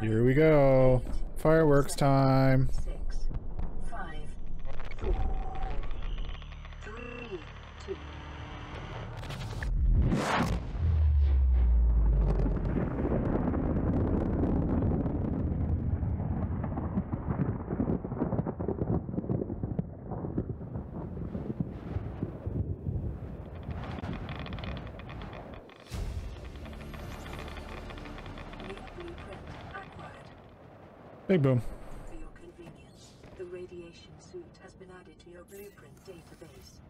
Here we go. Fireworks time. Six, five, four, Big boom. For your convenience, the radiation suit has been added to your blueprint database.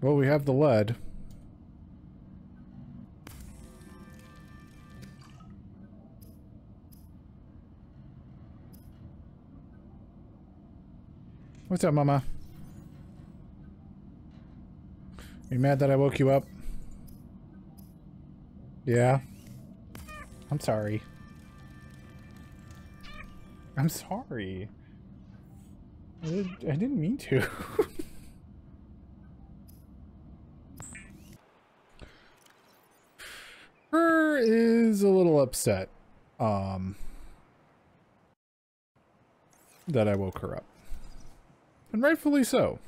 Well, we have the lead. What's up, Mama? you mad that I woke you up? Yeah. I'm sorry. I'm sorry. I, did, I didn't mean to. Her is a little upset. Um that I woke her up. And rightfully so.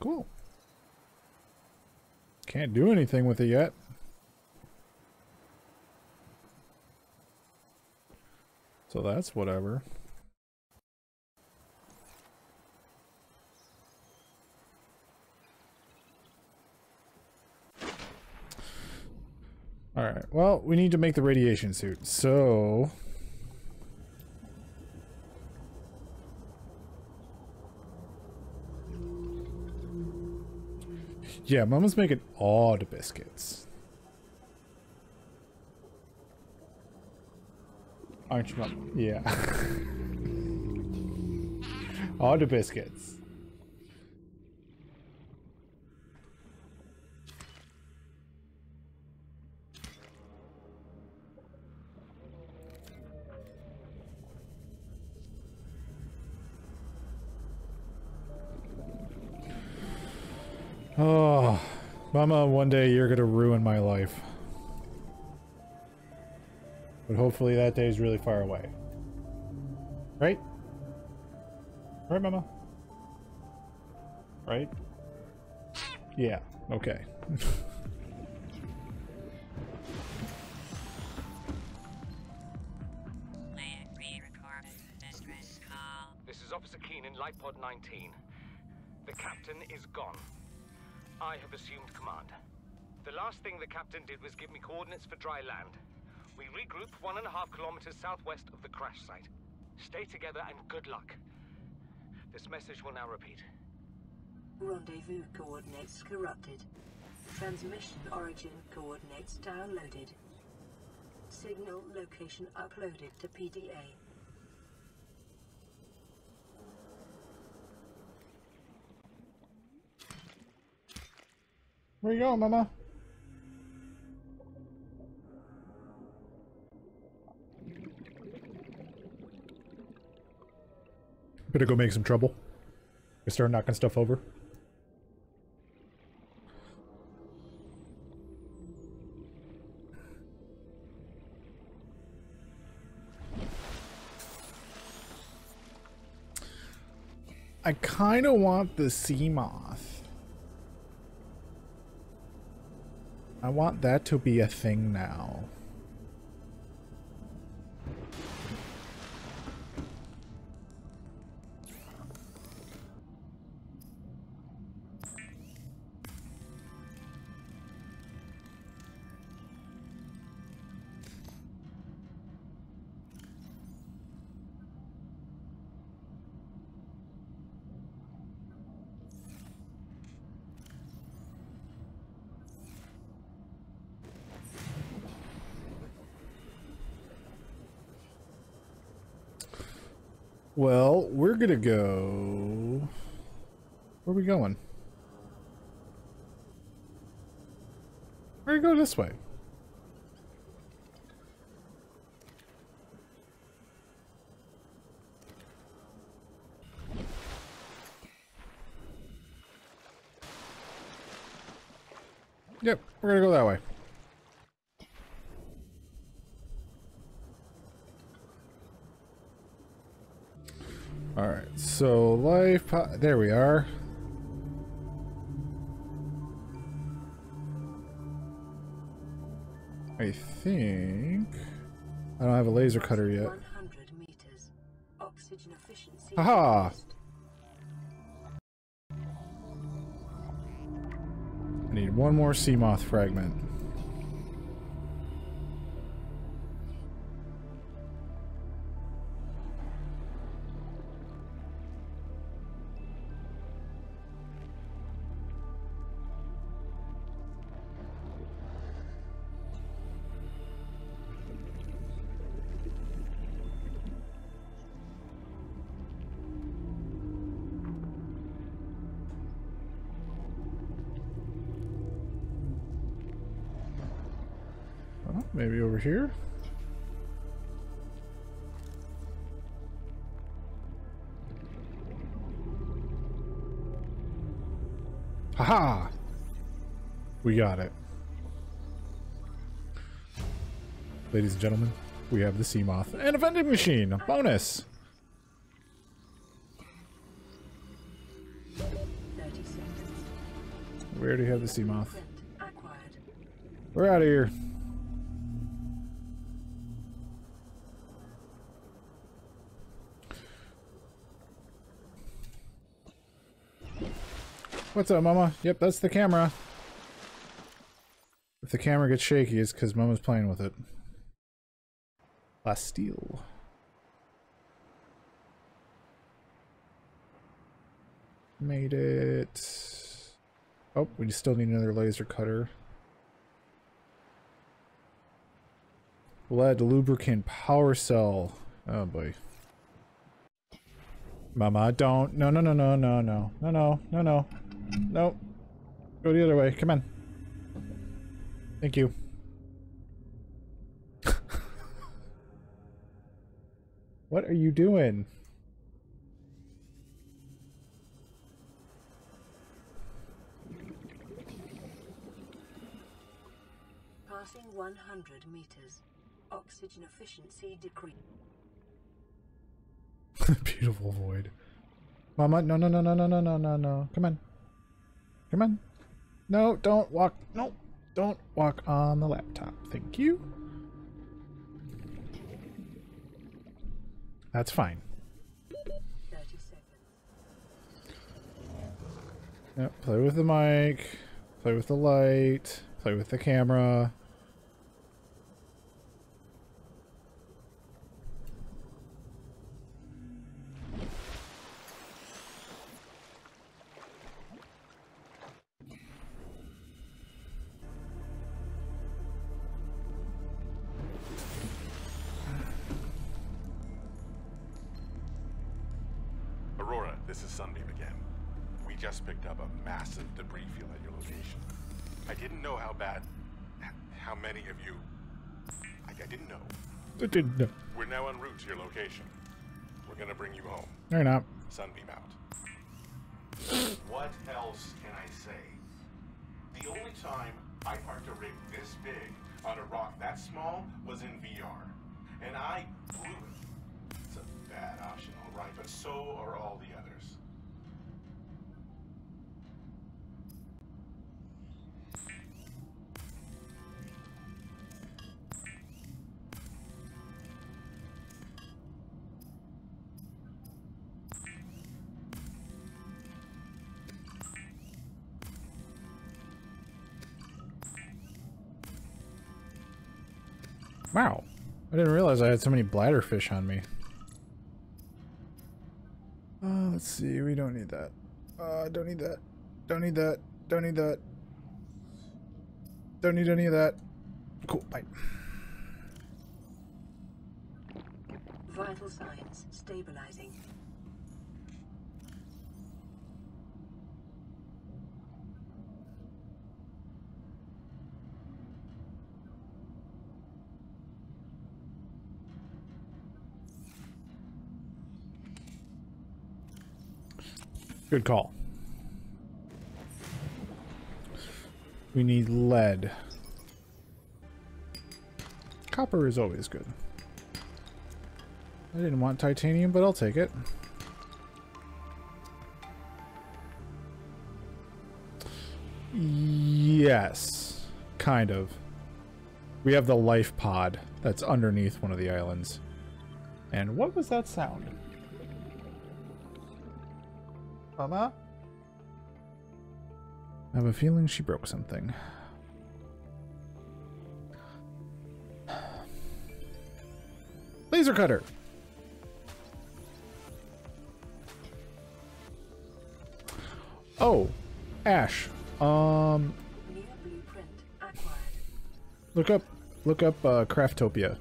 Cool. Can't do anything with it yet. So that's whatever. Alright, well, we need to make the radiation suit, so... Yeah, Mama's making all the biscuits. Aren't you, Mom? Yeah. all the biscuits. Oh, Mama, one day you're gonna ruin my life. But hopefully that day is really far away. Right? Right, Mama? Right? Yeah, okay. This is Officer Keen in Lifepod 19. The captain is gone. I have assumed command. The last thing the captain did was give me coordinates for dry land. We regroup one and a half kilometers southwest of the crash site. Stay together and good luck. This message will now repeat. Rendezvous coordinates corrupted. Transmission origin coordinates downloaded. Signal location uploaded to PDA. Where you going, Mama? Better go make some trouble. I start knocking stuff over. I kind of want the sea moth. I want that to be a thing now. Well, we're gonna go Where are we going? We're gonna go this way? Yep, we're gonna go that way. Alright, so life there we are. I think I don't have a laser cutter yet. 100 meters. Haha. I need one more sea moth fragment. Maybe over here? Haha! We got it. Ladies and gentlemen, we have the sea moth and a vending machine. Bonus. We already have the sea moth. Vent acquired. We're out of here. What's up, Mama? Yep, that's the camera. If the camera gets shaky, it's because Mama's playing with it. Bastille. Made it. Oh, we still need another laser cutter. Lead lubricant power cell. Oh boy. Mama, don't. No, no, no, no, no, no, no, no, no, no. No. Go the other way. Come on. Thank you. what are you doing? Passing 100 meters. Oxygen efficiency decreased. Beautiful void. Mama, no, no, no, no, no, no, no, no, no. Come on. Come on. No, don't walk. No, don't walk on the laptop. Thank you. That's fine. Yep, play with the mic, play with the light, play with the camera. This is Sunbeam again. We just picked up a massive debris field at your location. I didn't know how bad, how many of you, I, I didn't know. I didn't know. We're now en route to your location. We're gonna bring you home. They're not. Sunbeam out. What else can I say? The only time I parked a rig this big on a rock that small was in VR. And I blew it. It's a bad option, alright, but so are all the others. Wow. I didn't realize I had so many bladderfish on me. Uh, let's see. We don't need that. Uh, don't need that. Don't need that. Don't need that. Don't need any of that. Cool. Bye. Vital signs stabilizing. Good call. We need lead. Copper is always good. I didn't want titanium, but I'll take it. Yes, kind of. We have the life pod that's underneath one of the islands. And what was that sound? Mama? I have a feeling she broke something. Laser cutter! Oh, Ash. Um, New blueprint acquired. look up, look up uh, Craftopia.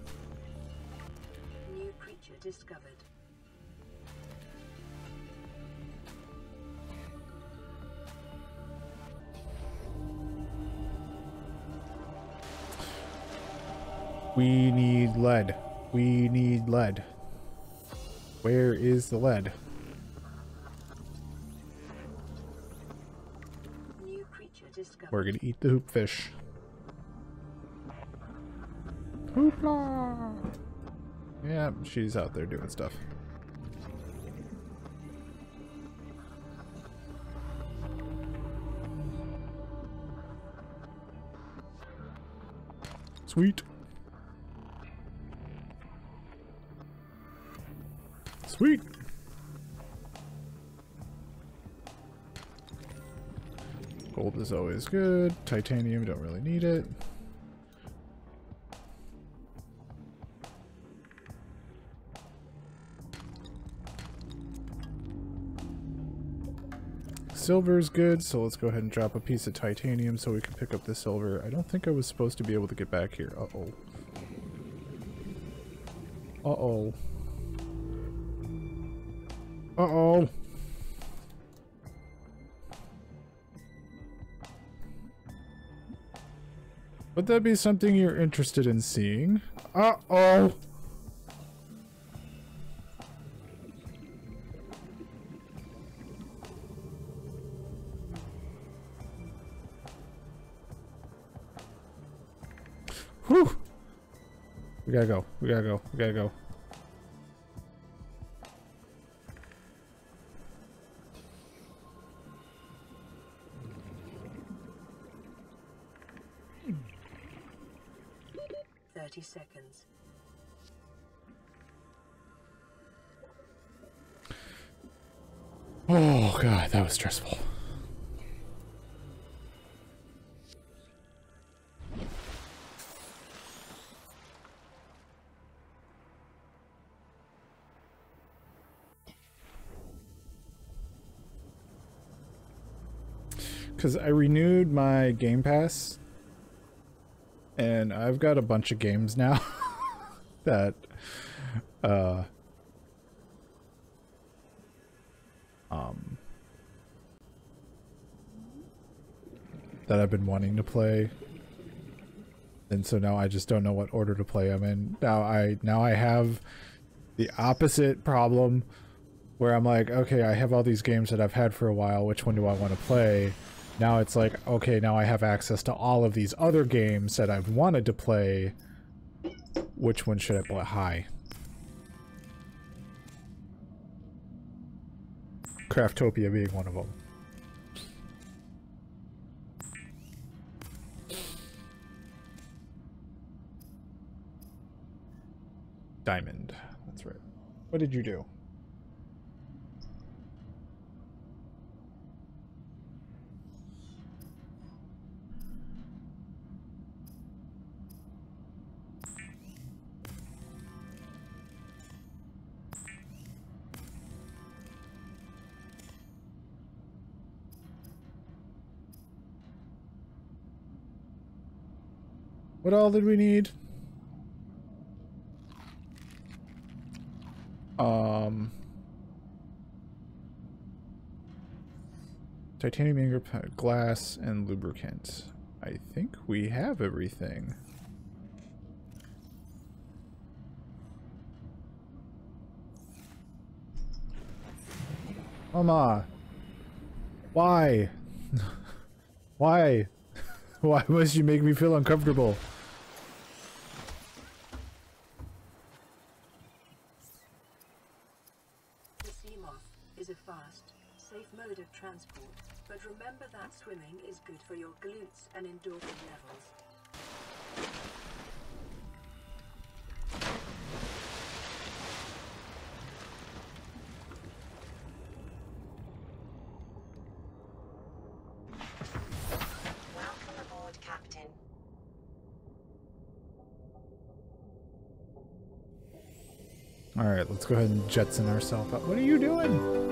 We need lead. We need lead. Where is the lead? New creature discovered. We're gonna eat the hoopfish. Hoopla! Yeah, she's out there doing stuff. Sweet. Sweet. Gold is always good. Titanium, don't really need it. Silver's good, so let's go ahead and drop a piece of titanium so we can pick up the silver. I don't think I was supposed to be able to get back here. Uh-oh. Uh-oh. Uh-oh. Would that be something you're interested in seeing? Uh-oh. Whew. We gotta go. We gotta go. We gotta go. Thirty seconds. Oh god, that was stressful. Cause I renewed my Game Pass and I've got a bunch of games now that uh um that I've been wanting to play. And so now I just don't know what order to play them in. Now I now I have the opposite problem where I'm like okay I have all these games that I've had for a while. Which one do I want to play now it's like okay now I have access to all of these other games that I've wanted to play which one should I play high Craftopia being one of them. Diamond. That's right. What did you do? What all did we need? Um, titanium ingot, glass, and lubricant. I think we have everything. Mama, Why? Why? Why must you make me feel uncomfortable? The Seamoth is a fast, safe mode of transport, but remember that swimming is good for your glutes and endorphin levels. Welcome aboard, Captain. All right, let's go ahead and jetson ourselves up. What are you doing?